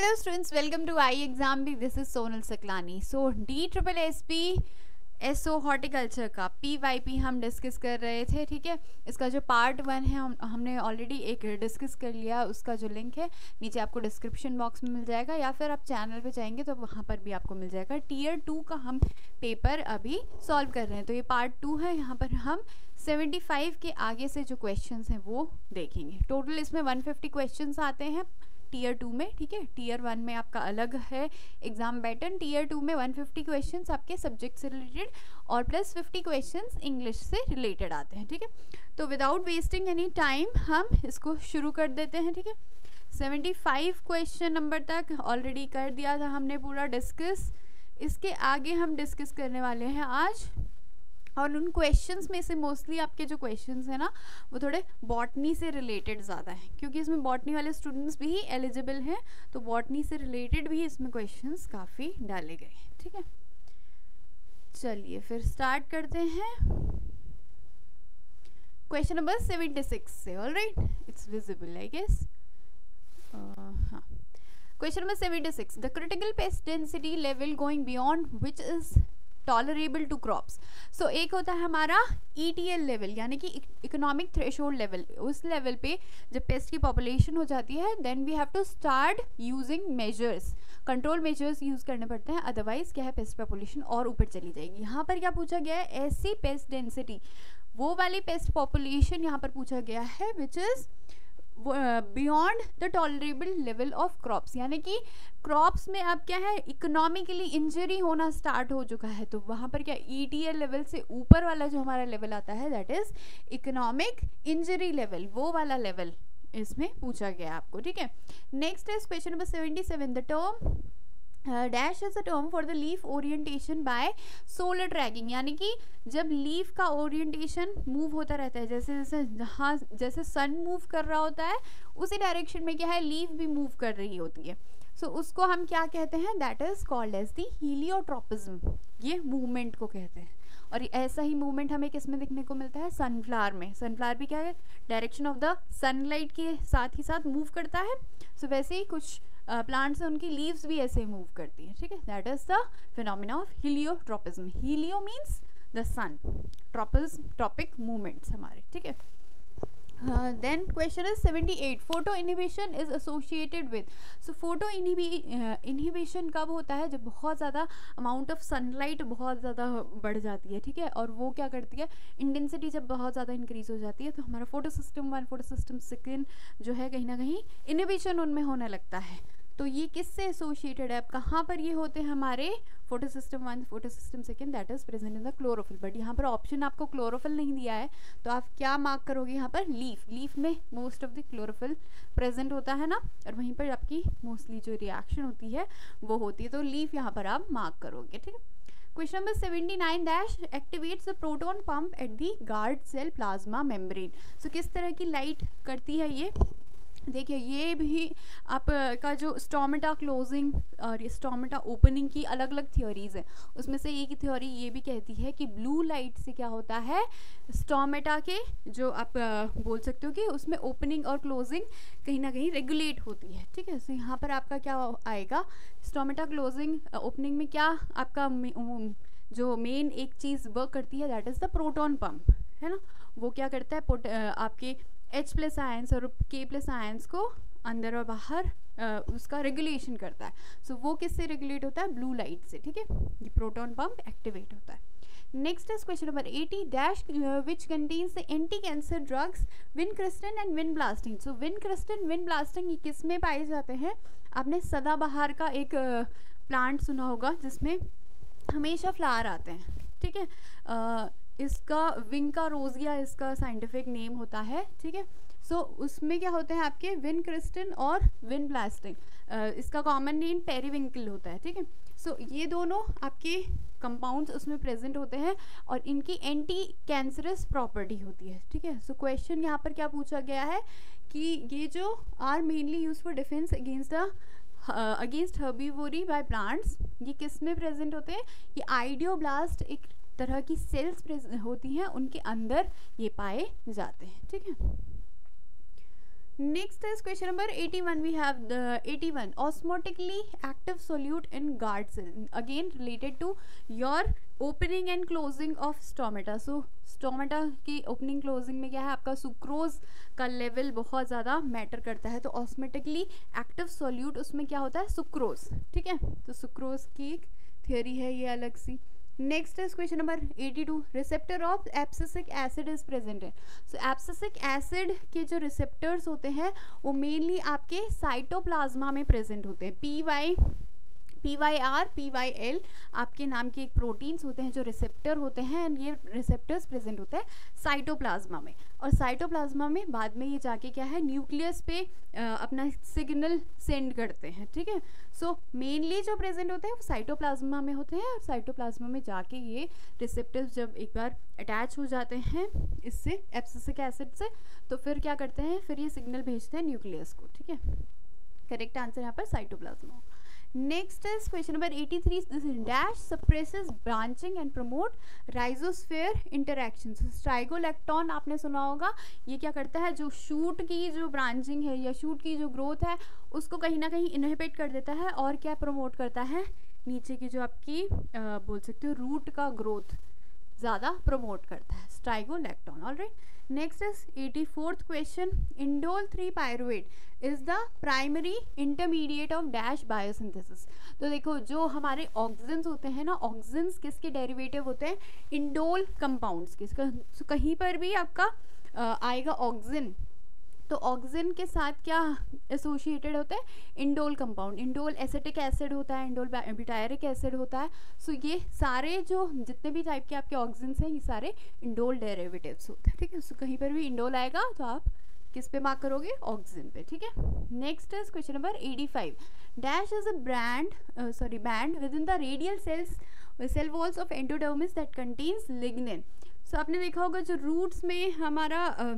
hello welcome to I exam भी this is Sonal Saklani so D triple S P S O horticulture का P Y P हम discuss कर रहे थे, ठीक है? इसका जो पार्ट वन है, हम, हमने ऑलरेडी एक डिस्कस कर लिया। उसका जो लिंक है, नीचे आपको डिस्क्रिप्शन बॉक्स में मिल जाएगा। या फिर आप चैनल पे जाएँगे तो वहाँ पर भी आपको मिल जाएगा। टीयर टू का हम पेपर अभी सॉल्व कर रहे हैं। तो ये पार्ट टू है। यहाँ पर हम 75 के आगे से जो क्वेश्चंस हैं, वो देखेंगे। टोटल इसमें 150 क्वेश्चंस आते हैं। टीयर टू में, ठीक है? टीयर वन में आपका अलग है एग्ज़ाम पैटर्न टीयर टू में 150 फिफ्टी क्वेश्चन आपके सब्जेक्ट से रिलेटेड और प्लस 50 क्वेश्चन इंग्लिश से रिलेटेड आते हैं, ठीक है? तो विदाउट वेस्टिंग एनी टाइम हम इसको शुरू कर देते हैं, ठीक है? 75 क्वेश्चन नंबर तक ऑलरेडी कर दिया था हमने पूरा डिस्कस इसके आगे हम डिस्कस करने वाले हैं आज और उन क्वेश्चंस में से मोस्टली आपके जो क्वेश्चंस हैं ना, वो थोड़े बॉटनी से रिलेटेड ज़्यादा हैं। क्योंकि इसमें बॉटनी वाले स्टूडेंट्स भी एलिजिबल हैं तो बॉटनी से रिलेटेड भी इसमें क्वेश्चंस काफ़ी डाले गए हैं, ठीक है? चलिए फिर स्टार्ट करते हैं। क्वेश्चन नंबर सेवेंटी सिक्स से all right it's visible I guess हाँ। Question number seventy six the critical pest density level going beyond which is tolerable to crops so एक होता है हमारा ई एल लेवल यानी कि इकोनॉमिक थ्रेशोल्ड लेवल उस level पे जब पेस्ट की पॉपुलेशन हो जाती है then we have to start using measures control measures use करने पड़ते हैं अदरवाइज़ क्या है पेस्ट पॉपुलेशन और ऊपर चली जाएगी. यहाँ पर क्या पूछा गया है? ऐसी पेस्ट डेंसिटी वो वाली पेस्ट पॉपुलेशन यहाँ पर पूछा गया है which is beyond the tolerable level of crops यानी कि क्रॉप्स में अब क्या है इकोनॉमिकली इंजरी होना स्टार्ट हो चुका है। तो वहाँ पर क्या ई लेवल से ऊपर वाला जो हमारा लेवल आता है that is economic injury level वो वाला लेवल इसमें पूछा गया आपको, ठीक है? Next is question number seventy seven the term dash is a term for the leaf orientation by solar tracking यानी कि जब लीफ का ओरिएंटेशन मूव होता रहता है जैसे जैसे जहाँ जैसे सन मूव कर रहा होता है उसी डायरेक्शन में क्या है लीफ भी मूव कर रही होती है। सो so, उसको हम क्या कहते हैं? That is called as the heliotropism ये मूवमेंट को कहते हैं। और ऐसा ही मूवमेंट हमें किसमें देखने को मिलता है? सनफ्लावर में। सनफ्लावर भी क्या है? डायरेक्शन ऑफ़ द सनलाइट के साथ ही साथ मूव करता है। सो so, वैसे ही कुछ प्लांट्स हैं, उनकी लीव्स भी ऐसे मूव करती हैं, ठीक है? That is the phenomena of heliotropism helio means the sun tropism tropic movements हमारे, ठीक है? Then question is seventy eight photo inhibition is associated with so photo inhibition कब होता है? जब बहुत ज़्यादा अमाउंट ऑफ़ सनलाइट बहुत ज़्यादा बढ़ जाती है, ठीक है? और वो क्या करती है? इंटेंसिटी जब बहुत ज़्यादा इंक्रीज हो जाती है तो हमारा photo system one photo system second जो है कहीं ना कहीं इनिबिशन उनमें होने लगता है। तो ये किससे एसोसिएटेड है? अब कहाँ पर ये होते हैं हमारे? Photo system one photo system second that is present in the chlorophyll but यहाँ पर ऑप्शन आपको क्लोरोफिल नहीं दिया है। तो आप क्या मार्क करोगे यहाँ पर? लीफ लीफ में most of the chlorophyll present होता है ना? और वहीं पर आपकी मोस्टली जो रिएक्शन होती है, वो होती है। तो लीफ यहाँ पर आप मार्क करोगे, ठीक है? Question number seventy nine dash activates the proton pump at the guard cell plasma membrane so किस तरह की लाइट करती है ये? देखिए, ये भी आपका जो स्टोमेटा क्लोजिंग और स्टोमेटा ओपनिंग की अलग अलग थ्योरीज है। उसमें से एक थ्योरी ये भी कहती है कि ब्लू लाइट से क्या होता है? स्टोमेटा के जो आप बोल सकते हो कि उसमें ओपनिंग और क्लोजिंग कहीं ना कहीं रेगुलेट होती है। ठीक है? तो यहाँ पर आपका क्या आएगा? स्टोमेटा क्लोजिंग ओपनिंग में क्या आपका जो मेन एक चीज़ वर्क करती है that is the proton pump है ना? वो क्या करता है? आपके एच प्लस आयंस और के प्लस आयंस को अंदर और बाहर आ, उसका रेगुलेशन करता है। सो so, वो किससे रेगुलेट होता है? ब्लू लाइट से ठीक है? ये प्रोटॉन पंप एक्टिवेट होता है। Next is question number 80 dash which contains the anti cancer drugs vincristine and vinblastine so vincristine vinblastine ये किसमें पाए जाते हैं? आपने सदाबहार का एक प्लांट सुना होगा जिसमें हमेशा फ्लावर आते हैं ठीक है? इसका विंका रोजिया इसका साइंटिफिक नेम होता है, ठीक है? सो उसमें क्या होते हैं आपके? विन क्रिस्टन और विन ब्लास्टिंग इसका कॉमन नेम पेरीविंकल होता है, ठीक है? सो ये दोनों आपके कंपाउंड्स उसमें प्रेजेंट होते हैं और इनकी एंटी कैंसरस प्रॉपर्टी होती है, ठीक है? सो क्वेश्चन यहाँ पर क्या पूछा गया है कि ये जो are mainly use for defence against the against herbivory by plants ये किसमें प्रेजेंट होते हैं? ये आइडियोब्लास्ट एक तरह की सेल्स होती हैं, उनके अंदर ये पाए जाते हैं, ठीक है? Next is question number 81 we have the 81 osmotically active solute in guard cell. Again, related to your opening and closing of stomata so stomata की ओपनिंग क्लोजिंग में क्या है? आपका सुक्रोज का लेवल बहुत ज़्यादा मैटर करता है। तो ऑस्मेटिकली एक्टिव सॉल्यूट उसमें क्या होता है? सुक्रोज ठीक है? तो सुक्रोज की एक थियोरी है ये अलग सी। Next is question number 82 receptor of abscisic acid is present है सो एप्सिसिक एसिड के जो रिसेप्टर्स होते हैं, वो मेनली आपके साइटोप्लाज्मा में प्रेजेंट होते हैं. P Y P Y R P Y L आपके नाम के एक प्रोटीन्स होते हैं जो रिसेप्टर होते हैं एंड ये रिसेप्टर्स प्रेजेंट होते हैं साइटोप्लाज्मा में। और साइटोप्लाज्मा में बाद में ये जाके क्या है न्यूक्लियस पे आ, अपना सिग्नल सेंड करते हैं ठीक है? सो मेनली जो प्रेजेंट होते हैं वो साइटोप्लाज्मा में होते हैं और साइटोप्लाज्मा में जाके ये रिसेप्टर्स जब एक बार अटैच हो जाते हैं इससे एप्सिसिक एसिड से तो फिर क्या करते हैं फिर ये सिग्नल भेजते हैं न्यूक्लियस को ठीक है? करेक्ट आंसर यहाँ पर cytoplasm next is question number 83 this is dash suppresses branching and promote rhizosphere strigolactone आपने सुना होगा ये क्या करता है? जो शूट की जो ब्रांचिंग है या शूट की जो ग्रोथ है उसको कहीं ना कहीं इनहिबिट कर देता है और क्या प्रमोट करता है? नीचे की जो आपकी आ, बोल सकते हो रूट का ग्रोथ ज़्यादा प्रमोट करता है strigolactone all right next is eighty fourth question indole three pyruvate is the primary intermediate of dash biosynthesis तो देखो, जो हमारे ऑक्सीजन होते हैं ना ऑक्सीजन किसके डेरिवेटिव होते हैं? इंडोल कंपाउंड्स के कहीं पर भी आपका आएगा ऑक्सीजन तो ऑक्सीजन के साथ क्या एसोसिएटेड होता है? Indole compound indole acetic acid होता है इंडोल बिटायरिक एसिड होता है. सो ये सारे जो जितने भी टाइप के आपके ऑक्सीजन हैं ये सारे इंडोल डेरिवेटिव्स होते हैं ठीक है? सो कहीं पर भी इंडोल आएगा तो आप किस पे मार्क करोगे? ऑक्सीजन पे ठीक है? Next is question number 85 dash is a brand sorry band within the radial cells cell walls of endodermis that contains lignin so आपने देखा होगा जो रूट्स में हमारा uh,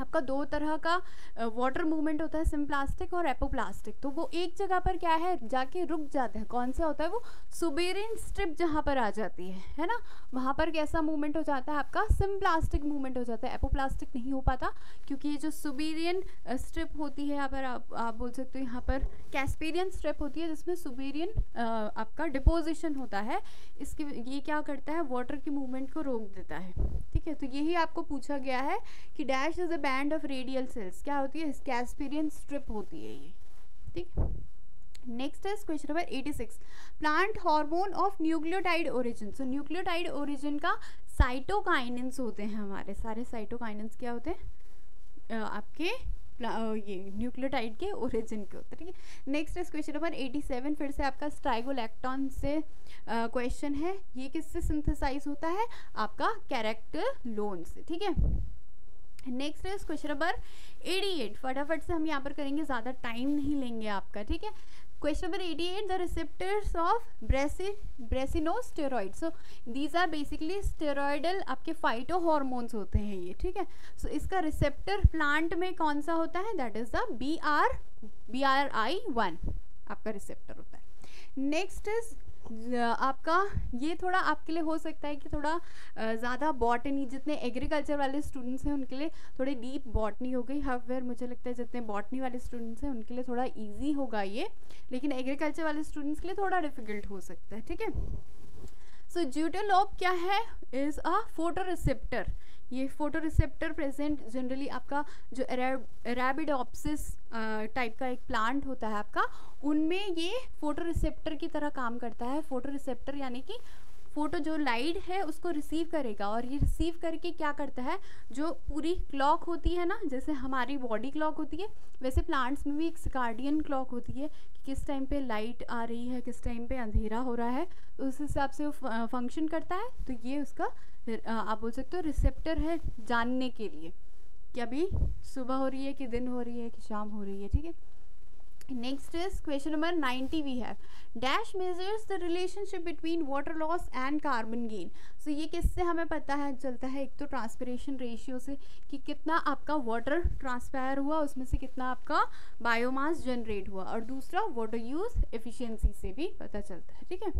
आपका दो तरह का वाटर मूवमेंट होता है सिम्प्लास्टिक और एपोप्लास्टिक तो वो एक जगह पर क्या है जाके रुक जाता है। कौन सा होता है वो? सुबेरियन स्ट्रिप जहाँ पर आ जाती है है ना? वहाँ पर कैसा मूवमेंट हो जाता है आपका? सिम्प्लास्टिक मूवमेंट हो जाता है। एपोप्लास्टिक नहीं हो पाता क्योंकि ये जो सुबेरियन स्ट्रिप होती है यहाँ पर आप, आप बोल सकते हो यहाँ पर कैस्पेरियन स्ट्रिप होती है जिसमें सुबेरियन आपका डिपोजिशन होता है। इसके ये क्या करता है? वाटर की मूवमेंट को रोक देता है। ठीक है तो यही आपको पूछा गया है कि dash is a band of radial cells क्या होती है? कैस्पेरियन स्ट्रिप होती है ये। ठीक next is question number 86 plant hormone of nucleotide origin so nucleotide origin का साइटोकाइनेंस होते हैं हमारे। सारे साइटोकाइनेंस क्या होते हैं? आपके ये न्यूक्लियोटाइड के ओरिजिन के होते हैं। ठीक है? नेक्स्ट इज़ क्वेश्चन नंबर 87 फिर से आपका स्ट्राइगोलैक्टॉन से क्वेश्चन है। ये किससे सिंथेसाइज होता है? आपका कैरेक्टर लोन से। ठीक है? नेक्स्ट इज़ क्वेश्चन नंबर 88 फटाफट से हम यहाँ पर करेंगे ज़्यादा टाइम नहीं लेंगे आपका ठीक है? Question number 88 the receptors of brassi brassinosteroid so these are basically steroidal आपके फाइटो हॉर्मोन्स होते हैं ये ठीक है? सो so, इसका रिसेप्टर प्लांट में कौन सा होता है? That is the B R B R I one आपका रिसेप्टर होता है। नेक्स्ट इज़ आपका ये थोड़ा आपके लिए हो सकता है कि थोड़ा ज़्यादा बॉटनी जितने एग्रीकल्चर वाले स्टूडेंट्स हैं, उनके लिए थोड़ी डीप बॉटनी हो गई। हावेयर मुझे लगता है जितने बॉटनी वाले स्टूडेंट्स हैं, उनके लिए थोड़ा ईजी होगा ये। लेकिन एग्रीकल्चर वाले स्टूडेंट्स के लिए थोड़ा डिफ़िकल्ट हो सकता है, ठीक है? सो ज्यूटोलोप क्या है? इज़ अ फ़ोटो रिसेप्टर ये फ़ोटो रिसेप्टर प्रेजेंट जनरली आपका जो एराबिडोप्सिस टाइप का एक प्लांट होता है आपका, उनमें ये फ़ोटो रिसेप्टर की तरह काम करता है। फ़ोटो रिसेप्टर यानी कि फ़ोटो जो लाइट है उसको रिसीव करेगा और ये रिसीव करके क्या करता है, जो पूरी क्लॉक होती है ना, जैसे हमारी बॉडी क्लॉक होती है, वैसे प्लांट्स में भी एक सिकार्डियन क्लॉक होती है कि किस टाइम पे लाइट आ रही है, किस टाइम पे अंधेरा हो रहा है तो उस हिसाब से वो फ़ंक्शन करता है। तो ये उसका आप बोल सकते हो रिसेप्टर है जानने के लिए कि अभी सुबह हो रही है कि दिन हो रही है, कि शाम हो रही है, ठीक है? Next is question number 90 we have dash measures the relationship between water loss and carbon gain so ये किससे हमें पता है? चलता है एक तो ट्रांसपेरेशन रेशियो से कि कितना आपका वाटर ट्रांसपायर हुआ, उसमें से कितना आपका बायोमास जनरेट हुआ और दूसरा वाटर यूज़ एफिशिएंसी से भी पता चलता है, ठीक है?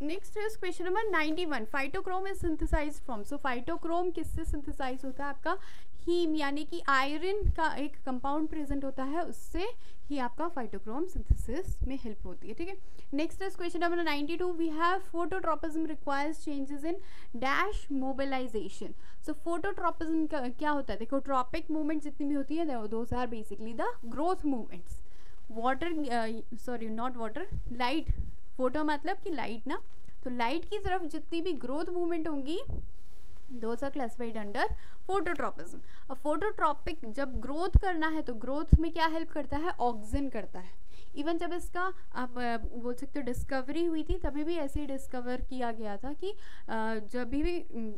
Next is question number 91 phytochrome is synthesize from so phytochrome किससे सिंथेसाइज होता है आपका? हीम यानी कि आयरन का एक कंपाउंड प्रेजेंट होता है, उससे ही आपका फाइटोक्रोम सिंथेसिस में हेल्प होती है, ठीक है? Next is question number 92 we have phototropism requires changes in dash mobilization so phototropism का, क्या होता है? देखो ट्रॉपिक मूवमेंट जितनी भी होती है those are basically the growth movements water sorry not water light photo मतलब कि लाइट ना? तो लाइट की तरफ़ जितनी भी ग्रोथ मूवमेंट होंगी those are classified under phototropism अब फोटोट्रॉपिक जब ग्रोथ करना है तो ग्रोथ में क्या हेल्प करता है? ऑक्सीजन करता है. इवन जब इसका, आप बोल सकते हो डिस्कवरी हुई थी, तभी भी ऐसे ही डिस्कवर किया गया था कि जब भी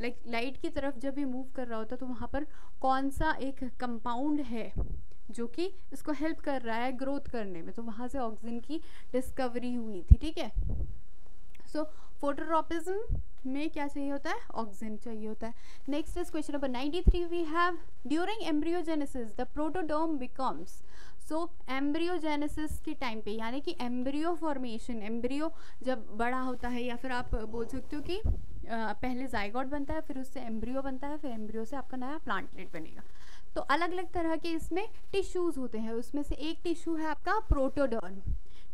लाइक लाइट की तरफ़ जब भी मूव कर रहा होता तो वहाँ पर कौन सा एक कंपाउंड है? जो कि इसको हेल्प कर रहा है ग्रोथ करने में। तो वहाँ से ऑक्सीजन की डिस्कवरी हुई थी, ठीक है? सो फोटोट्रोपिज्म में क्या चाहिए होता है? ऑक्सीजन चाहिए होता है। Next is question number 93 we have during embryogenesis the protoderm becomes so embryogenesis के टाइम पे, यानी कि एम्ब्रियो फॉर्मेशन एम्ब्रियो जब बड़ा होता है, या फिर आप बोल सकते हो कि पहले जाइगॉट बनता है, फिर उससे एम्ब्रियो बनता है, फिर एम्ब्रियो से आपका नया प्लांटलेट बनेगा। तो अलग अलग तरह के इसमें टिश्यूज़ होते हैं। उसमें से एक टिश्यू है आपका प्रोटोडर्म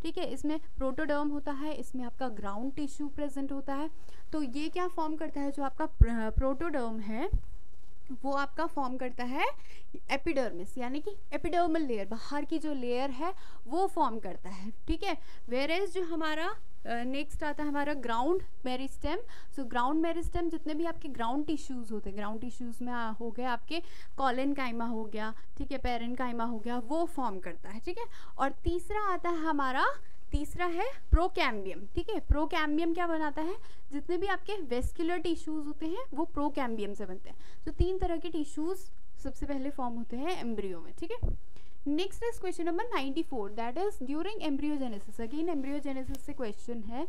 ठीक है? इसमें प्रोटोडर्म होता है, इसमें आपका ग्राउंड टिश्यू प्रेजेंट होता है। तो ये क्या फॉर्म करता है? जो आपका प्रोटोडर्म है, वो आपका फॉर्म करता है एपिडर्मिस यानी कि एपिडर्मल लेयर बाहर की जो लेयर है, वो फॉर्म करता है, ठीक है? वेर एज जो हमारा नेक्स्ट आता है हमारा ground meristem so ground meristem जितने भी आपके ग्राउंड टिश्यूज़ होते हैं ग्राउंड टिश्यूज़ में हो गए आपके कॉलन काइमा हो गया, ठीक है पेरन काइमा हो गया, वो फॉर्म करता है, ठीक है? और तीसरा आता है हमारा, तीसरा है प्रोकैम्बियम ठीक है? प्रोकैम्बियम क्या बनाता है? जितने भी आपके वेस्कुलर टिश्यूज़ होते हैं, वो प्रोकैम्बियम से बनते हैं। तो तीन तरह के टिश्यूज़ सबसे पहले फॉर्म होते हैं एम्ब्रियो में, ठीक है? Next is question number 94 that is during embryogenesis again embryogenesis से क्वेश्चन है.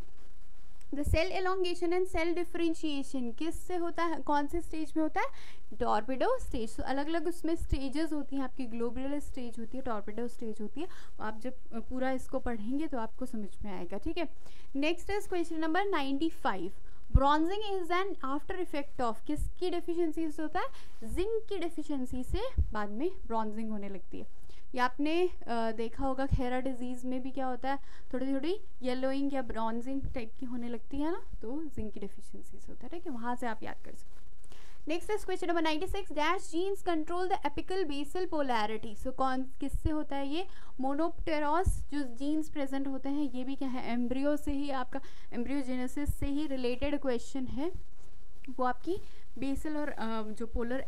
The cell elongation and cell differentiation किस से होता है? कौन से स्टेज में होता है? टॉर्पिडो स्टेज तो अलग अलग उसमें स्टेजेस होती हैं. आपकी ग्लोबुलर स्टेज होती है टॉर्पिडो स्टेज होती है. आप जब पूरा इसको पढ़ेंगे तो आपको समझ में आएगा, ठीक है? Next is question number 95 bronzing is an after effect of किसकी डेफिशिएंसी से होता है? जिंक की डेफिशिएंसी से बाद में ब्रॉन्जिंग होने लगती है. या आपने देखा होगा खेरा डिज़ीज़ में भी क्या होता है? थोड़ी थोड़ी येलोइंग या ब्रॉन्जिंग टाइप की होने लगती है ना तो जिंक की डेफिशिएंसी होता है, ठीक है? वहाँ से आप याद कर सकते next is question number 96 dash genes control the apical basal polarity so कौन, किससे होता है ये? मोनोप्टेरॉस जो जीन्स प्रेजेंट होते हैं, ये भी क्या है? एम्ब्रियो से ही आपका एम्ब्रियोजेनेसिस से ही रिलेटेड क्वेश्चन है। वो आपकी बेसल और जो पोलर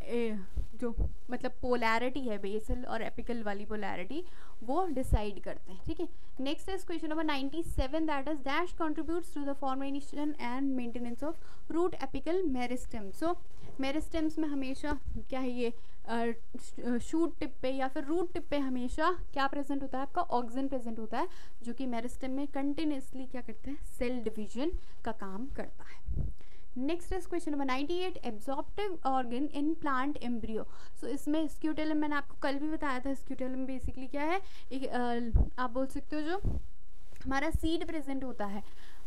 जो मतलब पोलैरिटी है, बेसल और एपिकल वाली पोलैरिटी, वो डिसाइड करते हैं, ठीक है? Next is question number 97 that is dash contributes to the formation and maintenance of root apical meristem so meristems में हमेशा क्या है ये शूट टिप पे या फिर रूट टिप पे हमेशा क्या प्रेजेंट होता है? आपका ऑक्सीजन प्रेजेंट होता है, जो कि मेरिस्टम में कंटिन्यूसली क्या करते हैं? सेल डिवीज़न का काम करता है। Next is question number 98 absorptive organ in plant embryo so इसमें स्क्यूटेलम मैंने आपको कल भी बताया था स्क्यूटेलम बेसिकली क्या है? एक आप बोल सकते हो जो हमारा सीड प्रेजेंट होता है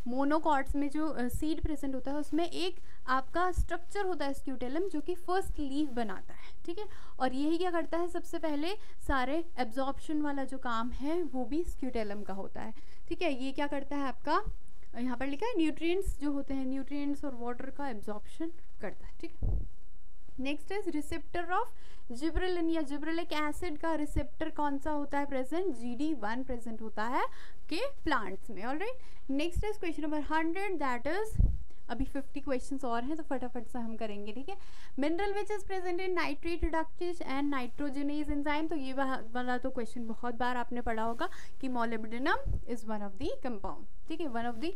मोनोकॉट्स में जो सीड uh, प्रेजेंट होता है उसमें एक आपका स्ट्रक्चर होता है स्क्यूटेलम जो कि फ़र्स्ट लीफ बनाता है ठीक है? और यही क्या करता है? सबसे पहले सारे एब्जॉर्प्शन वाला जो काम है वो भी स्क्यूटेलम का होता है ठीक है? ये क्या करता है आपका? यहाँ पर लिखा है न्यूट्रिएंट्स जो होते हैं न्यूट्रिएंट्स और वाटर का एब्जॉर्प्शन करता है, ठीक है? Next is receptor of gibberellin या जिब्रेलिक एसिड का रिसेप्टर कौन सा होता है present G D one present होता है के प्लांट्स में all right next is question number hundred that is अभी 50 क्वेश्चंस और हैं तो फटाफट से हम करेंगे, ठीक है? Mineral which is present in nitrate reductase and nitrogenase enzyme तो ये वाला तो क्वेश्चन बहुत बार आपने पढ़ा होगा कि molybdenum is one of the compound ठीक है? One of the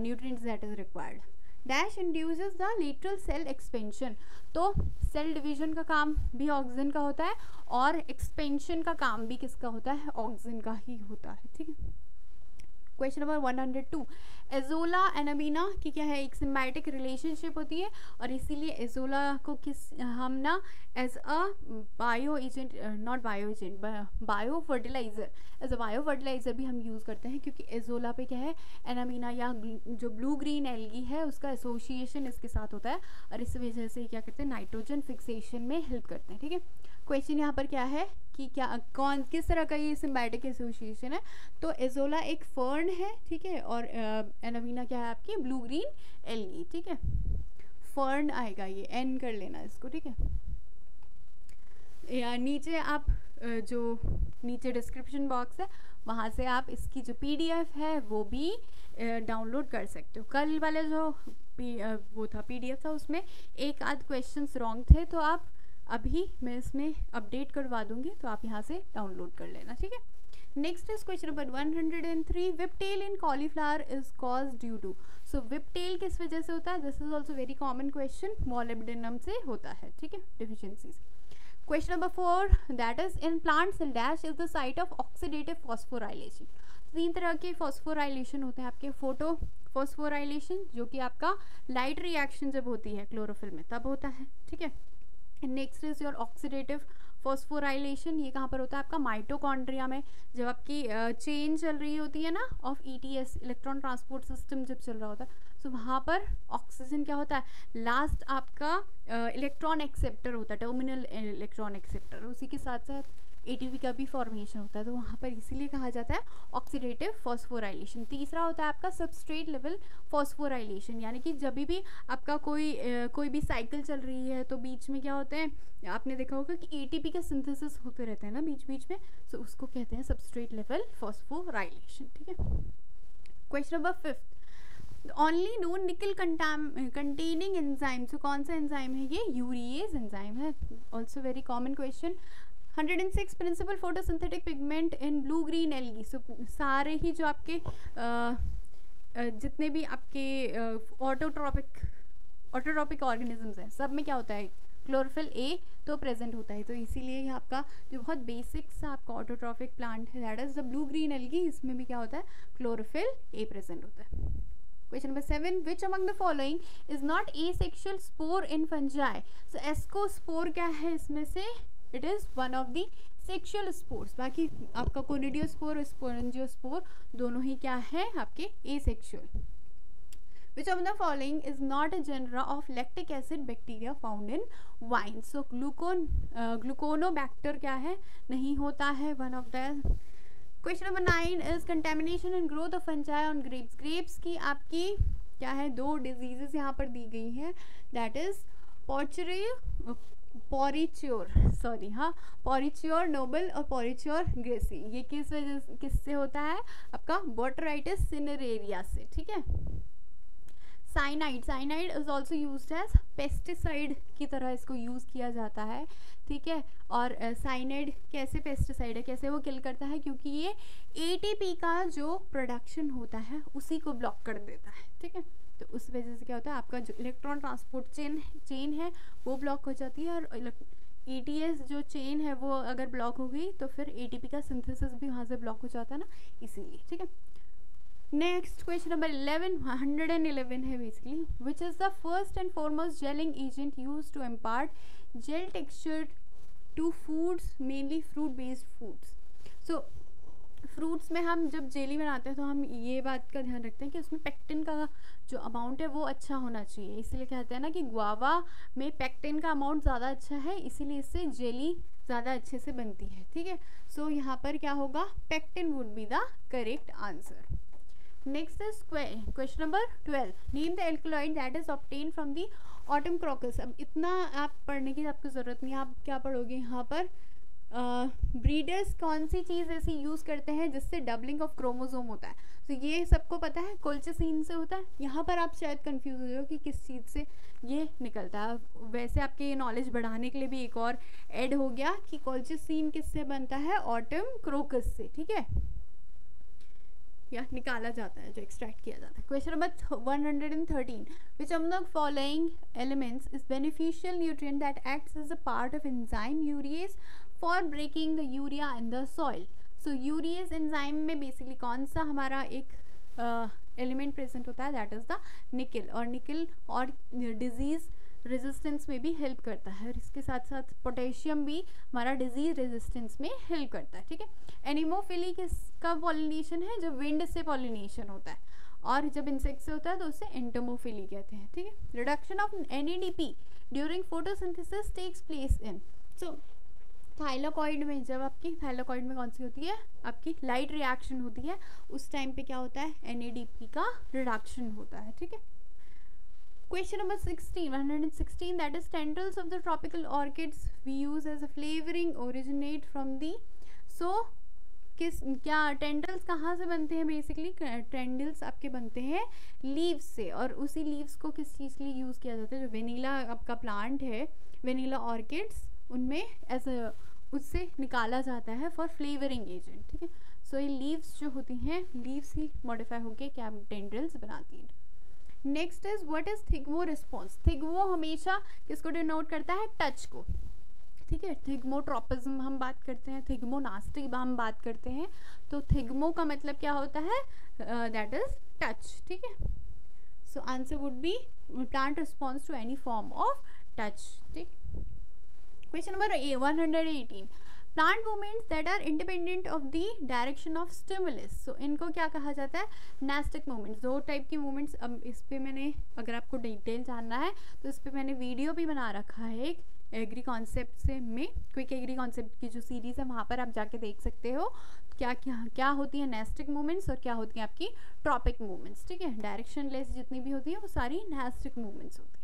nutrients that is required dash induces the lateral cell expansion तो सेल डिवीज़न का काम भी ऑक्सीजन का होता है और एक्सपेंशन का काम भी किसका होता है? ऑक्सीजन का ही होता है, ठीक है? क्वेश्चन नंबर 102 एजोला एनाबीना की क्या है? एक सिमेटिक रिलेशनशिप होती है और इसीलिए एजोला को किस, हम ना as a bio agent not bio agent bio fertiliser as a bio fertiliser भी हम यूज़ करते हैं क्योंकि एजोला पे क्या है? एनामीना या जो ब्लू ग्रीन एलगी है, उसका एसोसिएशन इसके साथ होता है और इस वजह से क्या करते हैं? नाइट्रोजन फिक्सेशन में हेल्प करते हैं, ठीक है? क्वेश्चन यहाँ पर क्या है कि क्या, कौन, किस तरह का ये सिम्बैटिक एसोसिएशन है? तो एजोला एक फर्न है, ठीक है? और एनामीना क्या है आपकी? ब्लू ग्रीन एलगी ठीक है? फर्न आएगा ये एन कर लेना इसको, ठीक है? या नीचे आप जो नीचे डिस्क्रिप्शन बॉक्स है, वहाँ से आप इसकी जो पीडीएफ है, वो भी डाउनलोड कर सकते हो। कल वाले जो वो था पीडीएफ था उसमें एक आध क्वेश्चंस रॉन्ग थे तो आप अभी मैं इसमें अपडेट करवा दूँगी तो आप यहाँ से डाउनलोड कर लेना, ठीक है? Next is question number 103 whip tail in cauliflower is cause due to so whip tail किस वजह से होता है? This is also very common question molybdenum से होता है, ठीक है? Deficiencies question number four that is in plant cell dash is the site of oxidative phosphorylation तीन तरह के फॉस्फोराइलेशन होते हैं आपके फ़ोटो फॉस्फोराइलेशन जो कि आपका लाइट रिएक्शन जब होती है क्लोरोफिल में, तब होता है, ठीक है? Next is your oxidative phosphorylation ये कहाँ पर होता है? आपका माइटोकॉन्ड्रिया में, जब आपकी चेन चल रही होती है ना of ETS electron transport system जब चल रहा होता है तो वहाँ पर ऑक्सीजन क्या होता है? लास्ट आपका इलेक्ट्रॉन एक्सेप्टर होता है टर्मिनल इलेक्ट्रॉन एक्सेप्टर उसी के साथ साथ एटीपी का भी फॉर्मेशन होता है तो वहाँ पर इसीलिए कहा जाता है ऑक्सीडेटिव फॉस्फोराइलेशन तीसरा होता है आपका सबस्ट्रेट लेवल फॉस्फोराइलेशन यानी कि जब भी आपका कोई कोई भी साइकिल चल रही है तो बीच में क्या होते हैं, आपने देखा होगा कि एटीपी का सिंथेसिस होते रहते हैं ना बीच बीच में तो उसको कहते हैं सबस्ट्रेट लेवल फॉस्फोराइलेशन ठीक है? Question number fifth only no nickel containing enzyme तो कौन सा एंजाइम है ये? यूरिएज एंजाइम है। Also very common question 106 principal photosynthetic pigment in blue green algae so सारे ही जो आपके जितने भी आपके ऑटोट्रॉपिक ऑटोट्रॉपिक ऑर्गेनिजम्स हैं, सब में क्या होता है? क्लोरोफिल ए तो प्रेजेंट होता है। तो इसीलिए ये आपका जो बहुत बेसिक सा आपका ऑटोट्रॉपिक प्लांट है that is the blue green algae इसमें भी क्या होता है? क्लोरोफिल ए प्रेजेंट होता है। Question number seven which among the following is not asexual spore in fungi so ascospore क्या है इसमें से? It is one of the sexual spores बाकी आपका कोनिडियो स्पोर और स्पोरेंजियो स्पोर दोनों ही क्या है? आपके asexual which of the following is not a genera of lactic acid bacteria found in wine? So glucon uh, gluconobacter क्या है? नहीं होता है। One of the question number nine is contamination and growth of fungi on grapes grapes की आपकी क्या है? दो डिजीजेस यहाँ पर दी गई हैं। दैट इज़ पॉचरे पॉरिच्योर सॉरी हाँ पॉरिच्योर नोबल और पॉरिच्योर ग्रेसी, ये किस वजह किससे होता है? आपका बोटराइटिस सिनरेरिया से, ठीक है? Cyanide cyanide is also use as pesticide की तरह इसको यूज़ किया जाता है, ठीक है? और साइनाइड कैसे पेस्टिसाइड है, कैसे वो किल करता है? क्योंकि ये एटीपी का जो प्रोडक्शन होता है, उसी को ब्लॉक कर देता है, ठीक है? तो उस वजह से क्या होता है, आपका जो इलेक्ट्रॉन ट्रांसपोर्ट चेन चेन है, वो ब्लॉक हो जाती है और ई e जो चेन है, वो अगर ब्लॉक हो गई तो फिर एटीपी का सिंथेसिस भी वहाँ से ब्लॉक हो जाता है ना, इसीलिए, ठीक है? Next question number eleven hundred and eleven है basically which is the first and foremost gelling agent use to impart gel texture to foods mainly fruit based foods so fruits में हम जब जेली बनाते हैं तो हम ये बात का ध्यान रखते हैं कि उसमें पेक्टिन का जो अमाउंट है वो अच्छा होना चाहिए। इसीलिए कहते हैं ना कि गुआवा में पेक्टिन का अमाउंट ज़्यादा अच्छा है, इसीलिए इससे जेली ज़्यादा अच्छे से बनती है, ठीक है? सो यहाँ पर क्या होगा? Pectin would be the correct answer next is question number twelve name the alkaloid that is obtained from the autumn crocus अब इतना आप पढ़ने की आपको ज़रूरत नहीं है। आप क्या पढ़ोगे यहाँ पर? ब्रीडर्स कौन सी चीज़ ऐसी यूज़ करते हैं जिससे डबलिंग ऑफ़ क्रोमोजोम होता है? तो ये सबको पता है कोल्चेसिन से होता है। यहाँ पर आप शायद कंफ्यूज हो कि किस चीज़ से ये निकलता है। वैसे आपके ये नॉलेज बढ़ाने के लिए भी एक और ऐड हो गया कि कोल्चेसिन किससे बनता है? ऑटम क्रोकस से, ठीक है? या निकाला जाता है, जो एक्सट्रैक्ट किया जाता है। Question number one hundred and thirteen which among the following elements is beneficial nutrient that acts is a part of enzyme urease for breaking the urea in the soil so urease enzyme में basically कौन सा हमारा एक element present होता है? That is the निकल और निकल और डिज़ीज़ रेजिस्टेंस में भी हेल्प करता है। और इसके साथ साथ पोटेशियम भी हमारा डिज़ीज़ रेजिस्टेंस में हेल्प करता है, ठीक है? एनिमोफिली किसका पॉलिनेशन है? जो विंड से पॉलिनेशन होता है। और जब इंसेक्ट से होता है तो उसे एंटोमोफिली कहते हैं, ठीक है? Reduction of N during photosynthesis takes place in so thylakoid में, जब आपकी थाइलोकॉइड में कौन सी होती है? आपकी लाइट रिएक्शन होती है। उस टाइम पे क्या होता है? एनएडीपी का रिडक्शन होता है, ठीक है? Question number 16 116 that is tendrils of the tropical orchids we use as a flavoring originate from the, so, किस, क्या टेंडल्स कहाँ से बनते हैं बेसिकली टेंडल्स आपके बनते हैं लीव्स से, और उसी लीव्स को किस चीज़ के लिए यूज़ किया जाता है? जो वेनीला आपका प्लांट है वेनीला ऑर्किड्स उनमें एज उससे निकाला जाता है फॉर फ्लेवरिंग एजेंट ठीक है? सो ये लीव्स जो होती हैं लीव्स ही मॉडिफाई होकर क्या टेंडल्स बनाती हैं। Next is what is thigmo response thigmo हमेशा किसको डिनोट करता है? टच को। ठीक है? थिग्मोट्रोपिज्म हम बात करते हैं थिग्मोनास्टी हम बात करते हैं। तो थिग्मो का मतलब क्या होता है? दैट इज़ टच ठीक है? So answer would be plant response to any form of touch ठीक? Question number one hundred eighteen plant movements that are independent of the direction of stimulus so इनको क्या कहा जाता है? नेस्टिक मूवमेंट्स दो type की मूवमेंट्स अब इस पर मैंने, अगर आपको डिटेल जानना है तो इस पर मैंने वीडियो भी बना रखा है एक एग्री कॉन्सेप्ट से में। क्विक एग्री कॉन्सेप्ट की जो सीरीज़ है, वहाँ पर आप जाके देख सकते हो। क्या क्या क्या होती है नेस्टिक मूवमेंट्स और क्या होती हैं आपकी ट्रॉपिक मूवमेंट्स ठीक है? डायरेक्शन लेस जितनी भी होती है, वो सारी नेस्टिक मूवमेंट्स होती है।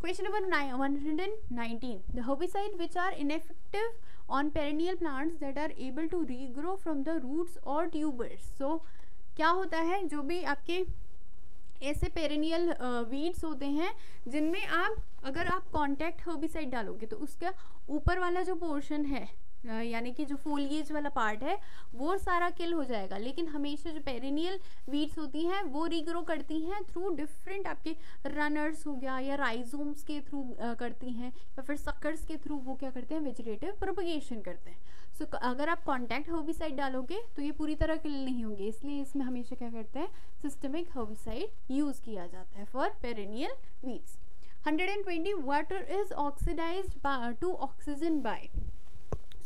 Question number 119. The herbicides which are ineffective on perennial plants that are able to regrow from the roots or tubers. So क्या होता है जो भी आपके ऐसे पेरेनियल वीड्स होते हैं जिनमें आप अगर आप कॉन्टैक्ट हर्बिसाइड डालोगे तो उसका ऊपर वाला जो पोर्शन है यानी कि जो फोलिएज वाला पार्ट है वो सारा किल हो जाएगा। लेकिन हमेशा जो पेरिनियल वीड्स होती हैं वो रीग्रो करती हैं थ्रू डिफरेंट आपके रनर्स हो गया या राइजोम्स के थ्रू करती हैं या फिर सकर्स के थ्रू वो क्या करते हैं वेजिटेटिव प्रोपगेशन करते हैं। सो so, अगर आप कॉन्टैक्ट हर्बिसाइड डालोगे तो ये पूरी तरह किल नहीं होंगे। इसलिए इसमें हमेशा क्या करते हैं सिस्टमिक हर्बिसाइड यूज़ किया जाता है for perennial weeds 120 water is oxidised to oxygen by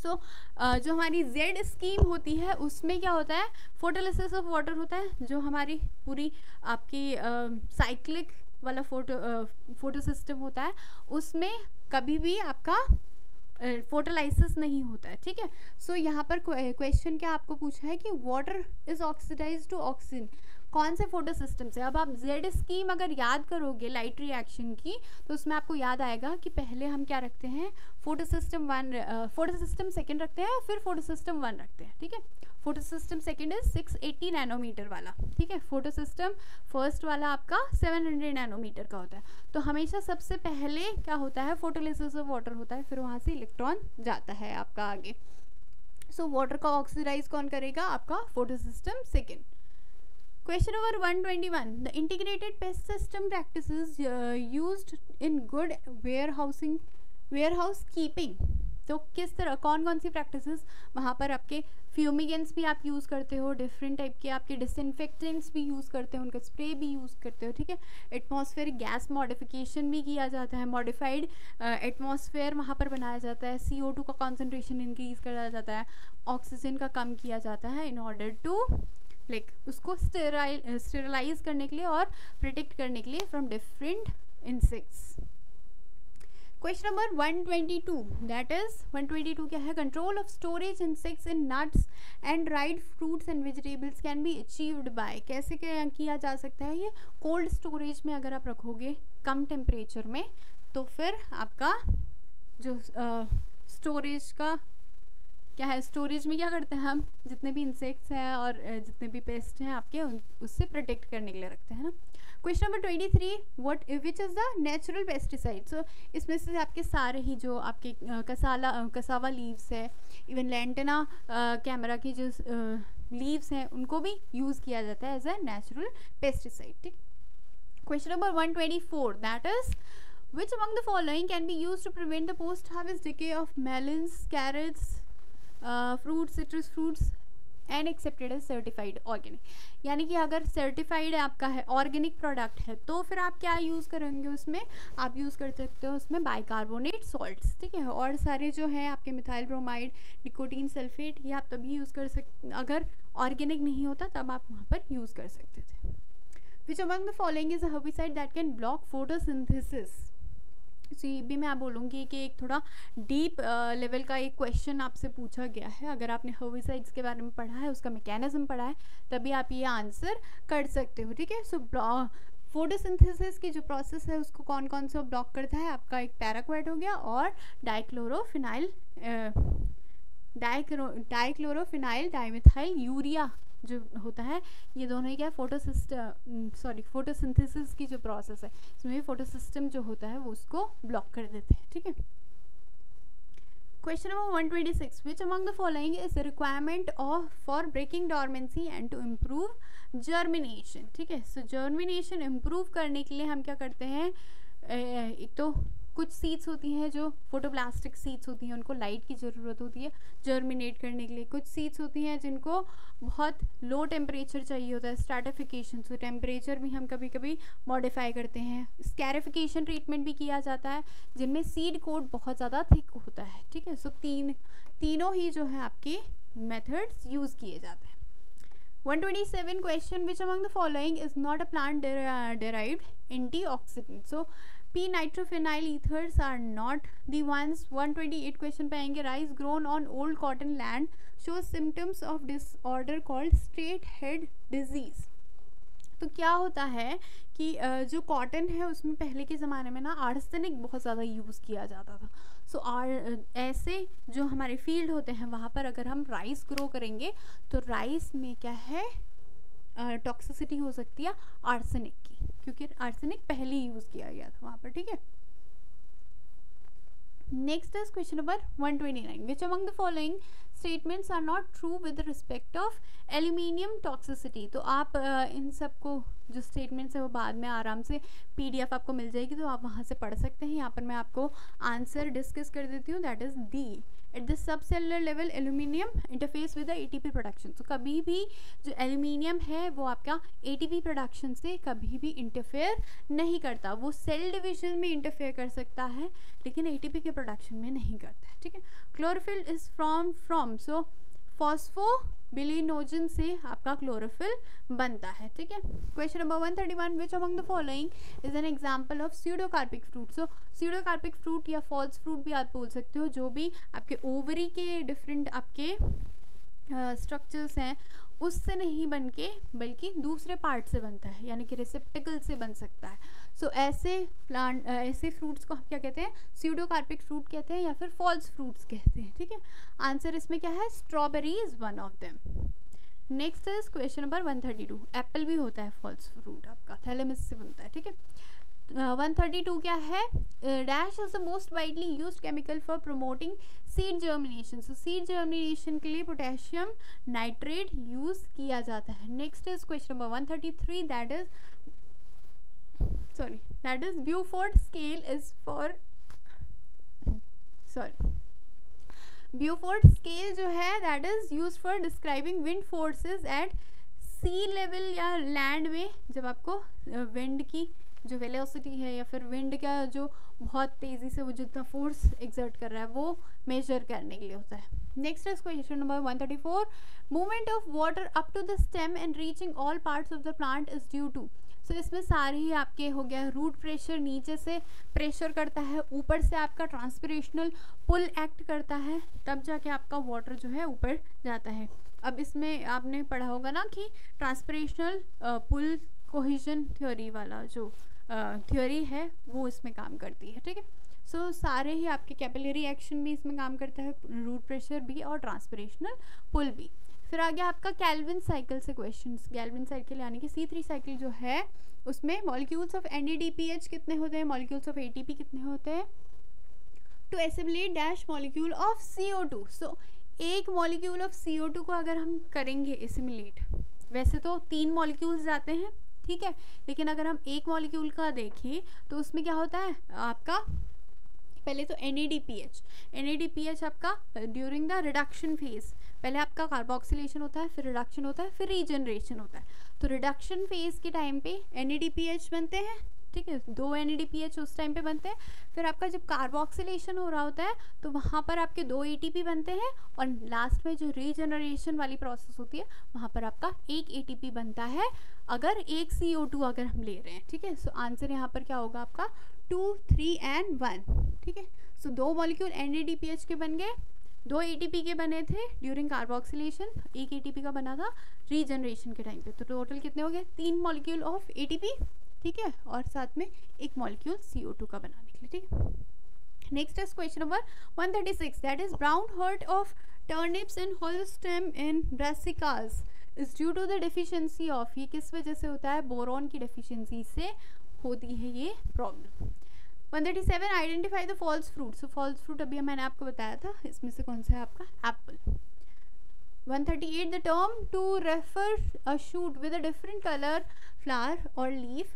so so, uh, जो हमारी जेड स्कीम होती है उसमें क्या होता है? फोटोलिसिस ऑफ़ वाटर होता है जो हमारी पूरी आपकी साइक्लिक uh, वाला फ़ोटो फ़ोटो सिस्टम होता है उसमें कभी भी आपका फोटोलाइसिस uh, नहीं होता है ठीक है? सो यहाँ पर क्वेश्चन क्या आपको पूछा है कि water is oxidise to oxygen कौन से फ़ोटो सिस्टम से? अब आप जेड स्कीम अगर याद करोगे लाइट रिएक्शन की तो उसमें आपको याद आएगा कि पहले हम क्या रखते हैं? Photo system one photo system second रखते हैं फिर फ़ोटो सिस्टम वन रखते हैं ठीक है? Photosystem second is six eighty nanometer वाला ठीक है? फ़ोटो सिस्टम फ़र्स्ट वाला आपका सेवन हंड्रेड नैनोमीटर का होता है। तो हमेशा सबसे पहले क्या होता है? फोटोलिसिस ऑफ़ वाटर होता है फिर वहाँ से इलेक्ट्रॉन जाता है आपका आगे। सो so, वाटर का ऑक्सीडाइज कौन करेगा? आपका photosystem second Question number 121. The integrated pest system practices uh, used in good warehousing warehouse keeping. तो किस तरह कौन कौन सी प्रैक्टिसेस वहाँ पर आपके फ्यूमिगेंट्स भी आप यूज़ करते हो डिफरेंट टाइप के आपके डिसइनफेक्टेंट्स भी यूज़ करते हो उनका स्प्रे भी यूज़ करते हो ठीक है एटमॉस्फेयर गैस मॉडिफिकेशन भी किया जाता है मॉडिफाइड एटमॉस्फेयर वहाँ पर बनाया जाता है सी का कॉन्सेंट्रेशन इंक्रीज करा जाता है ऑक्सीजन का कम किया जाता है इन ऑर्डर टू लाइक उसको स्टेराइल स्टेरलाइज करने के लिए और प्रोटेक्ट करने के लिए from different insects question number 122 that is 122 क्या है? Control of storage insects in nuts and dried fruits and vegetables can be achieved by कैसे किया जा सकता है ये? कोल्ड स्टोरेज में अगर आप रखोगे कम टेम्परेचर में तो फिर आपका जो स्टोरेज uh, का क्या है स्टोरेज में क्या करते हैं हम? जितने भी इंसेक्ट्स हैं और जितने भी पेस्ट हैं आपके उससे प्रोटेक्ट करने के लिए रखते हैं ना? Question number twenty three what which is the natural pesticide so इसमें से आपके सारे ही जो आपके कसाला कसावा लीव्स है इवन लेंटना कैमरा की जो लीव्स हैं, उनको भी यूज़ किया जाता है एज अ नेचुरल पेस्टिसाइड ठीक? Question number one twenty four that is which among the following can be used to prevent the post harvest decay of melons, carrots fruit citrus fruits and accepted as certified organic यानी कि अगर certified आपका है organic product है तो फिर आप क्या यूज़ करेंगे उसमें? आप यूज़ कर सकते हो उसमें बाइकार्बोनेट सॉल्ट्स ठीक है? और सारे जो है आपके मिथाइल ब्रोमाइड निकोटीन सल्फेट ये आप तभी यूज़ कर सकते अगर ऑर्गेनिक नहीं होता, तब आप वहाँ पर यूज़ कर सकते थे। Which among the following is herbicide that can block photosynthesis? So ये भी मैं बोलूँगी कि एक थोड़ा डीप लेवल uh, का एक क्वेश्चन आपसे पूछा गया है। अगर आपने हर्बिसाइड्स के बारे में पढ़ा है उसका मैकेनिज्म पढ़ा है तभी आप ये आंसर कर सकते हो ठीक है? सो फोटोसिंथेसिस की जो प्रोसेस है उसको कौन कौन सा ब्लॉक करता है? आपका एक पैराक्वाइट हो गया और डाइक्लोरोफिनाइल डाइक्लोरोफिनाइल डाइमिथाइल यूरिया जो होता है, ये दोनों ही क्या है फोटोसिस्टम सॉरी फोटोसिंथेसिस की जो प्रोसेस है, इसमें भी फोटोसिस्टम जो होता है, वो उसको ब्लॉक कर देते हैं, ठीक है? Question number 126 which among the following is requirement of for breaking dormancy and to improve germination ठीक है सो जर्मिनेशन इम्प्रूव करने के लिए हम क्या करते हैं? एक तो कुछ सीड्स होती हैं जो फोटोप्लास्टिक सीड्स होती हैं, उनको लाइट की ज़रूरत होती है जर्मिनेट करने के लिए। कुछ सीड्स होती हैं जिनको बहुत लो टेम्परेचर चाहिए होता है स्टार्टिफिकेशन सो टेम्परेचर भी हम कभी कभी मॉडिफाई करते हैं। स्कैरिफिकेशन ट्रीटमेंट भी किया जाता है, जिनमें सीड कोड बहुत ज़्यादा थिक होता है, ठीक है? सो तीन, तीनों ही जो है आपके मेथड्स यूज़ किए जाते हैं। 127 question which among the following is not a plant derived antioxidant? So P nitrophenyl ethers are not the one one twenty eight question पे आएँगे rice grown on old cotton land show symptoms of disorder called straight head disease तो क्या होता है कि जो cotton है उसमें पहले के ज़माने में ना आर्सनिक बहुत ज़्यादा यूज़ किया जाता था। सो so, ऐसे जो हमारे फ़ील्ड होते हैं वहाँ पर अगर हम राइस ग्रो करेंगे तो राइस में क्या है? टॉक्सिसिटी हो सकती है आर्सेनिक की क्योंकि आर्सेनिक पहले ही यूज़ किया गया था वहाँ पर ठीक है? Next is question number 129 which among the following statements are not true with respect of aluminium toxicity तो आप uh, इन सबको जो स्टेटमेंट्स है वो बाद में आराम से पीडीएफ आपको मिल जाएगी तो आप वहाँ से पढ़ सकते हैं। यहाँ पर मैं आपको आंसर डिस्कस कर देती हूँ that is D at the subcellular level aluminium interface with the ATP production so कभी भी जो एल्यूमिनियम है, वो आपका एटीपी प्रोडक्शन से कभी भी इंटरफेयर नहीं करता। वो सेल डिविजन में इंटरफेयर कर सकता है, लेकिन एटीपी के प्रोडक्शन में नहीं करता है, ठीक है? Chlorophyll is from from so phosphobilinogen से आपका क्लोरोफिल बनता है ठीक है? Question number one thirty one which among the following is an example of pseudocarpic fruit so pseudocarpic fruit या फॉल्स फ्रूट भी आप बोल सकते हो जो भी आपके ओवरी के डिफरेंट आपके स्ट्रक्चर्स uh, हैं उससे नहीं बन के बल्कि दूसरे पार्ट से बनता है यानी कि रिसेप्टिकल से बन सकता है। सो so, ऐसे प्लांट ऐसे फ्रूट्स को हम क्या कहते हैं? सीडोकार्पिक फ्रूट कहते हैं या फिर फॉल्स फ्रूट्स कहते हैं ठीक है? आंसर इसमें क्या है? Strawberry is one of them next is question number one thirty two apple भी होता है फॉल्स फ्रूट आपका थैलेमस से बनता है ठीक है? वन थर्टी टू क्या है? Dash is the most widely use chemical for promoting seed germination so seed germination के लिए पोटेशियम नाइट्रेट यूज़ किया जाता है। Next is question number one thirty three that is sorry, that is Beaufort scale is for, sorry. Beaufort scale जो है, that is used for describing wind forces at sea level या land में, जब आपको wind की जो velocity है या फिर विंड का जो बहुत तेज़ी से वो जितना फोर्स एग्जर्ट कर रहा है, वो मेजर करने के लिए होता है। नेक्स्ट है question number 134 movement of water up to the stem and reaching all parts of the plant is due to so इसमें सारे ही आपके हो गया रूट प्रेशर नीचे से प्रेशर करता है, ऊपर से आपका ट्रांसपरेशनल पुल एक्ट करता है, तब जाके आपका वाटर जो है ऊपर जाता है। अब इसमें आपने पढ़ा होगा ना कि ट्रांसपरेशनल पुल कोहिजन थ्योरी वाला जो थ्योरी है, वो इसमें काम करती है, ठीक है? सो सारे ही आपके कैपिलरी एक्शन भी इसमें काम करता है रूट प्रेशर भी और ट्रांसपरेशनल पुल भी। फिर आ गया आपका कैलविन साइकिल से क्वेश्चन कैलविन साइकिल यानी कि सी थ्री साइकिल जो है, उसमें मॉलिक्यूल्स ऑफ़ एनडीडीपीएच कितने होते हैं मॉलिक्यूल्स ऑफ़ एटीपी कितने होते हैं? To assimilate dash molecule of C so एक मॉलिक्यूल ऑफ़ सी को अगर हम करेंगे एसिमिलेट वैसे तो तीन मॉलिक्यूल्स जाते हैं ठीक है? लेकिन अगर हम एक मॉलिक्यूल का देखें तो उसमें क्या होता है? आपका पहले तो N A P H N A P H आपका ड्यूरिंग द रिडक्शन फ़ेज़ पहले आपका कार्बोक्सिलेशन होता है, फिर रिडक्शन होता है, फिर रीजनरेशन होता है। तो रिडक्शन फ़ेज़ के टाइम पे एन बनते हैं ठीक है, दो एन उस टाइम पे बनते हैं। फिर आपका जब कार्बोक्सिलेशन हो रहा होता है तो वहाँ पर आपके दो ए टी पी बनते हैं और लास्ट में जो रीजनरेशन वाली प्रोसेस होती है, वहाँ पर आपका एक ए टी पी बनता है। अगर एक टू अगर हम ले रहे हैं, ठीक है? सो आंसर यहाँ पर क्या होगा आपका? टू थ्री एंड वन ठीक है? सो दो मॉलिक्यूल एन के बन गए। दो ए के बने थे ड्यूरिंग कार्बोक्सिलेशन एक ए टी पी का बना था रीजनरेशन के टाइम पे। तो टोटल कितने हो गए? तीन मॉलिक्यूल ऑफ़ ए ठीक है? और साथ में एक मॉलिक्यूल सी टू का बनाने के लिए, ठीक है? Next is question number one thirty six that is brown heart of turnips in hollow stem in brassicas is due to the deficiency of ये किस वजह से होता है? बोरॉन की डिफिशियंसी से होती है ये problem one thirty seven identify the false fruit so false fruit अभी मैंने आपको बताया था, इसमें से कौन सा है आपका? Apple 138 the term to refer a shoot with a different color, flower or leaf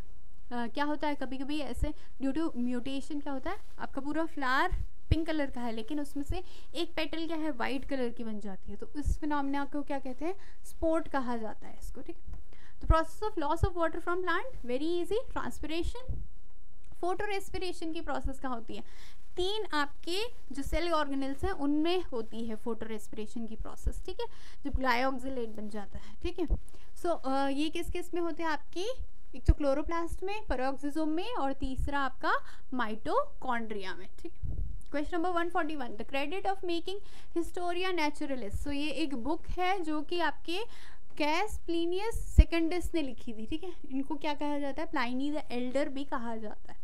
क्या होता है कभी कभी ऐसे ड्यू टू म्यूटेशन क्या होता है आपका पूरा फ्लावर पिंक कलर का है लेकिन उसमें से एक पेटल क्या है वाइट कलर की बन जाती है। तो इस फिनोमिना को क्या कहते हैं स्पोर्ट कहा जाता है इसको ठीक तो process of loss of water from plant very easy transpiration photorespiration की प्रोसेस कहाँ होती है? तीन आपके जो सेल ऑर्गेनल्स हैं उनमें होती है फ़ोटो रेस्पिरेशन की प्रोसेस ठीक है? जब ग्लायोक्सिलेट बन जाता है ठीक है? सो so, uh, ये किस किसमें होते हैं आपकी एक तो क्लोरोप्लास्ट में परोक्सिजोम में और तीसरा आपका माइटोकॉन्ड्रिया में, ठीक है? Question number one forty one the credit of making historia naturalist so ये एक बुक है जो कि आपके कैस प्लीनियस सेकेंडस ने लिखी थी, ठीक है? इनको क्या कहा जाता है? प्लाइनी द एल्डर भी कहा जाता है।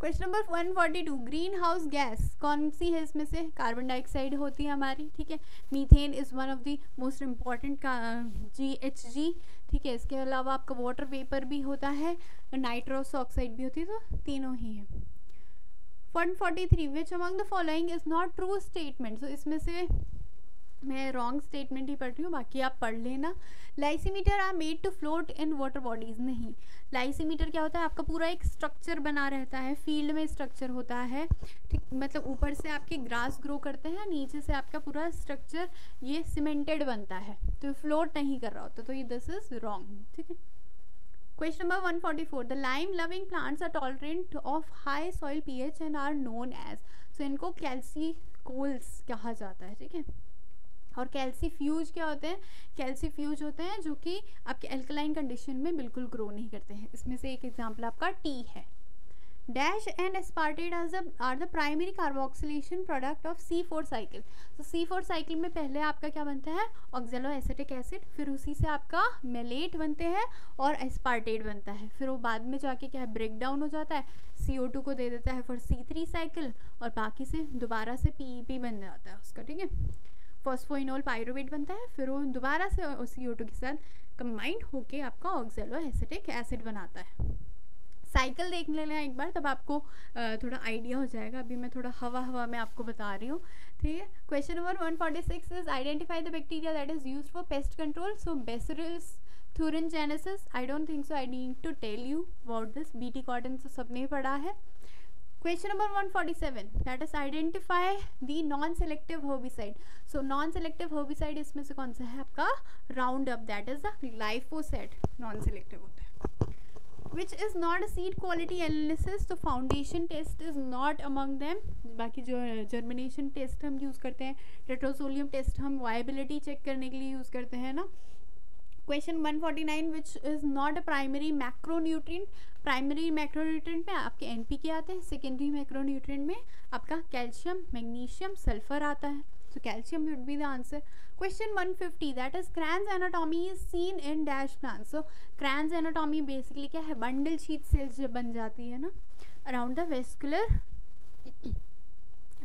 Question number one forty two greenhouse gas कौन सी है इसमें से? कार्बन डाइऑक्साइड होती है हमारी, ठीक है? Methane is one of the most important G H G ठीक है? इसके अलावा आपका वाटर वेपर भी होता है नाइट्रोस ऑक्साइड भी होती है तो तीनों ही है। One forty three which among the following is not true statement so इसमें से मैं रॉन्ग स्टेटमेंट ही पढ़ रही हूँ, बाकी आप पढ़ लेना। Lysimeter are made to float in water bodies नहीं। लाइसीमीटर क्या होता है? आपका पूरा एक स्ट्रक्चर बना रहता है फ़ील्ड में स्ट्रक्चर होता है। ठीक मतलब ऊपर से आपके ग्रास ग्रो करते हैं, नीचे से आपका पूरा स्ट्रक्चर ये सीमेंटेड बनता है। तो फ्लोट नहीं कर रहा होता तो ये दिस इज़ रॉन्ग ठीक है? Question number one forty four the lime loving plants are tolerant of high soil pH and are known as so इनको कैल्सी कोल्स कहा जाता है, ठीक है? और कैल्सी फ्यूज क्या होते हैं? कैल्सी फ्यूज होते हैं जो कि आपके एल्कलाइन कंडीशन में बिल्कुल ग्रो नहीं करते हैं। इसमें से एक एग्ज़ाम्पल आपका टी है। Dash and aspartate as are the primary carboxylation product of C four cycle तो सी फोर साइकिल में पहले आपका क्या बनता है? ऑक्जेलो एसिटिक एसिड फिर उसी से आपका मेलेट बनते हैं और एस्पार्टेड बनता है। फिर वो बाद में जाके क्या है? ब्रेक डाउन हो जाता है। सी ओ टू को दे देता है फॉर सी थ्री साइकिल और बाकी से दोबारा से पी ई पी बन जाता है उसका, ठीक है? फॉस्फोइनोल पायरोवेट बनता है, फिर वो दोबारा से सी ओ के साथ कंबाइंड होके आपका ऑक्जेलो एसिटिक एसिड बनाता है। साइकिल देख ले लें एक बार, तब आपको थोड़ा आइडिया हो जाएगा। अभी मैं थोड़ा हवा हवा में आपको बता रही हूँ। ठीक है? Question number one forty six is identify the bacteria that is use for pest control so Bacillus thuringiensis I don't think so I need to tell you about this BT cotton तो सबने पढ़ा है। Question number 147 that is identify the non selective herbicide so non selective herbicide इसमें से कौन सा है आपका? Roundup that is glyphosate non selective होता है। Which is not a seed quality analysis. तो foundation test is not among them बाकी जो जर्मिनेशन टेस्ट हम यूज़ करते हैं। टेट्रोसोलियम टेस्ट हम वाइबिलिटी चेक करने के लिए यूज़ करते हैं ना? Question 149 which is not a primary macronutrient primary macronutrient में आपके एन के आते हैं सेकेंडरी मैक्रोन्यूट्रिएंट में आपका कैल्शियम मैग्नीशियम सल्फ़र आता है। So, calcium would be the answer. Question 150 that is Kranz anatomy is seen in dash plants. So Kranz anatomy basically क्या है? Bundle sheet cells जब बन जाती है ना, around the vascular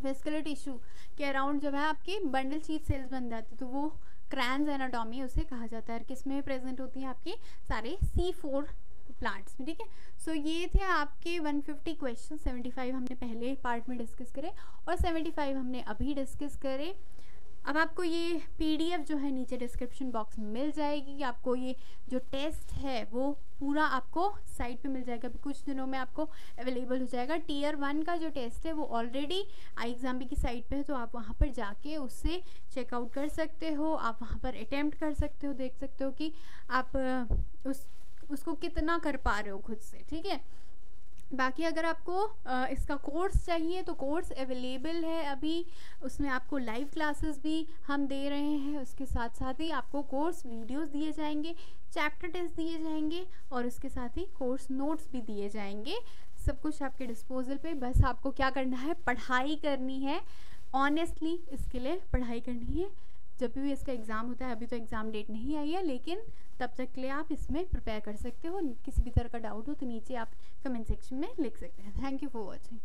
vascular tissue के अराउंड जब है आपकी बंडल शीट सेल्स बन जाती तो वो क्रैंस एनाटॉमी उसे कहा जाता है। किसमें प्रेजेंट होती है आपकी? सारे सी फोर प्लांट्स में, ठीक है? सो ये थे आपके 150 क्वेश्चन 75 हमने पहले पार्ट में डिस्कस करे और 75 हमने अभी डिस्कस करे। अब आपको ये पीडीएफ जो है नीचे डिस्क्रिप्शन बॉक्स में मिल जाएगी। आपको ये जो टेस्ट है, वो पूरा आपको साइट पे मिल जाएगा। अभी कुछ दिनों में आपको अवेलेबल हो जाएगा। टीयर वन का जो टेस्ट है, वो ऑलरेडी आई एग्ज़ाम की साइट पे है तो आप वहाँ पर जाके उससे चेकआउट कर सकते हो। आप वहाँ पर अटैम्प्ट कर सकते हो, देख सकते हो कि आप उस, उसको कितना कर पा रहे हो खुद से, ठीक है? बाकी अगर आपको आ, इसका कोर्स चाहिए तो कोर्स अवेलेबल है अभी। उसमें आपको लाइव क्लासेस भी हम दे रहे हैं। उसके साथ साथ ही आपको कोर्स वीडियोस दिए जाएँगे चैप्टर टेस्ट दिए जाएँगे और उसके साथ ही कोर्स नोट्स भी दिए जाएँगे। सब कुछ आपके डिस्पोजल पे। बस आपको क्या करना है? पढ़ाई करनी है। ऑनेस्टली इसके लिए पढ़ाई करनी है। जब भी इसका एग्ज़ाम होता है अभी तो एग्ज़ाम डेट नहीं आई है लेकिन तब तक के लिए आप इसमें प्रिपेयर कर सकते हो। किसी भी तरह का डाउट हो तो नीचे आप कमेंट सेक्शन में लिख सकते हैं। Thank you for watching